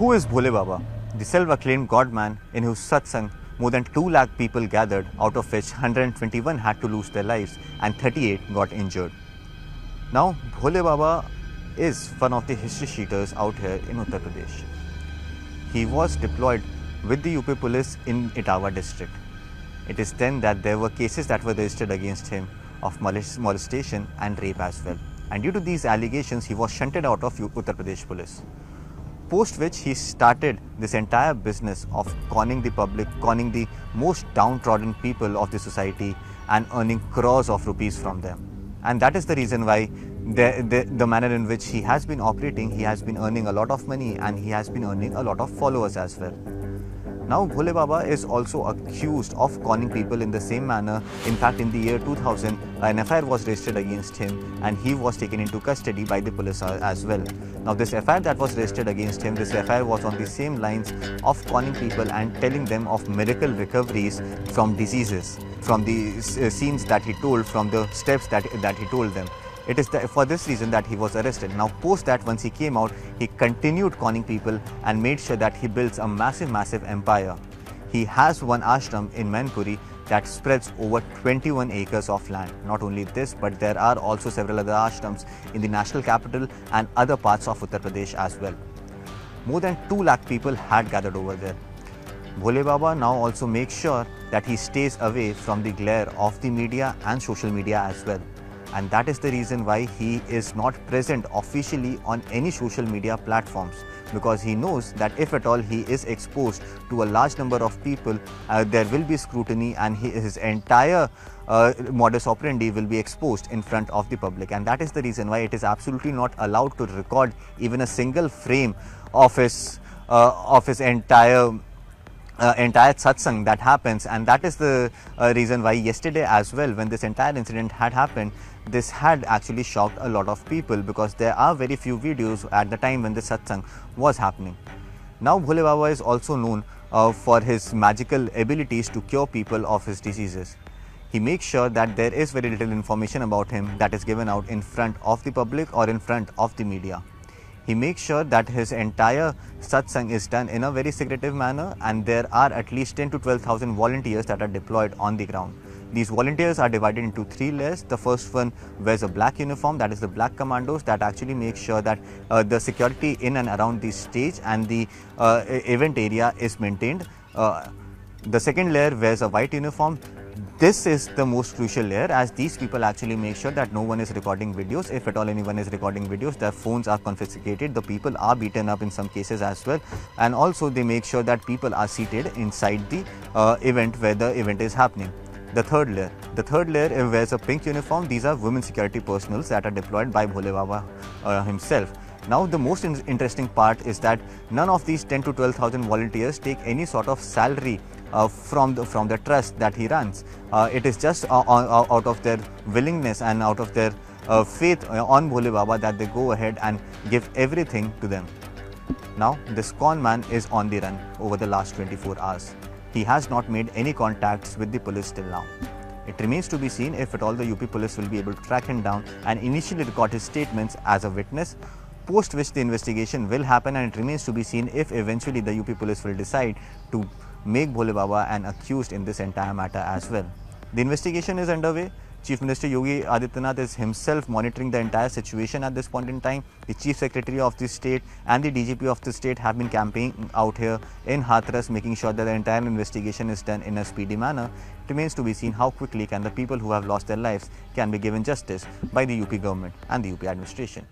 Who is Bhole Baba? The self-acclaimed God-man in whose satsang more than 2 lakh people gathered, out of which 121 had to lose their lives and 38 got injured. Now, Bhole Baba is one of the history sheeters out here in Uttar Pradesh. He was deployed with the UP police in Etawah district. It is then that there were cases that were registered against him of molestation and rape as well. And due to these allegations, he was shunted out of Uttar Pradesh police post which he started this entire business of conning the public, conning the most downtrodden people of the society and earning crores of rupees from them. And that is the reason why the, the, the, manner in which he has been operating, he has been earning a lot of money and he has been earning a lot of followers as well. Now, Bhole Baba is also accused of conning people in the same manner. In fact, in the year 2000, an FIR was registered against him and he was taken into custody by the police as well. Now, this FIR that was registered against him, this FIR was on the same lines of conning people and telling them of miracle recoveries from diseases, from the uh, scenes that he told, from the steps that, that he told them. It is for this reason that he was arrested. Now, post that, once he came out, he continued conning people and made sure that he builds a massive, massive empire. He has one ashram in Mainpuri that spreads over 21 acres of land. Not only this, but there are also several other ashrams in the national capital and other parts of Uttar Pradesh as well. More than 2 lakh people had gathered over there. Bhole Baba now also makes sure that he stays away from the glare of the media and social media as well and that is the reason why he is not present officially on any social media platforms because he knows that if at all he is exposed to a large number of people, uh, there will be scrutiny and he, his entire uh, modus operandi will be exposed in front of the public. And that is the reason why it is absolutely not allowed to record even a single frame of his, uh, of his entire uh, entire satsang that happens and that is the uh, reason why yesterday as well when this entire incident had happened this had actually shocked a lot of people because there are very few videos at the time when the satsang was happening. Now Bhole Baba is also known uh, for his magical abilities to cure people of his diseases. He makes sure that there is very little information about him that is given out in front of the public or in front of the media. He makes sure that his entire satsang is done in a very secretive manner and there are at least 10 to 12,000 volunteers that are deployed on the ground. These volunteers are divided into three layers. The first one wears a black uniform, that is the black commandos that actually make sure that uh, the security in and around the stage and the uh, event area is maintained. Uh, the second layer wears a white uniform this is the most crucial layer as these people actually make sure that no one is recording videos. If at all anyone is recording videos, their phones are confiscated. The people are beaten up in some cases as well. And also they make sure that people are seated inside the uh, event where the event is happening. The third layer. The third layer wears a pink uniform. These are women security personals that are deployed by Bhole Baba uh, himself. Now the most in interesting part is that none of these 10 to 12,000 volunteers take any sort of salary from the from the trust that he runs. Uh, it is just uh, uh out of their willingness and out of their uh, faith uh, on Bhole Baba that they go ahead and give everything to them. Now this con man is on the run over the last 24 hours. He has not made any contacts with the police till now. It remains to be seen if at all the UP police will be able to track him down and initially record his statements as a witness post which the investigation will happen and it remains to be seen if eventually the UP police will decide to make Bhole Baba an accused in this entire matter as well. The investigation is underway. Chief Minister Yogi Adityanath is himself monitoring the entire situation at this point in time. The Chief Secretary of the state and the DGP of the state have been camping out here in Hathras, making sure that the entire investigation is done in a speedy manner. It remains to be seen how quickly can the people who have lost their lives can be given justice by the UP government and the UP administration.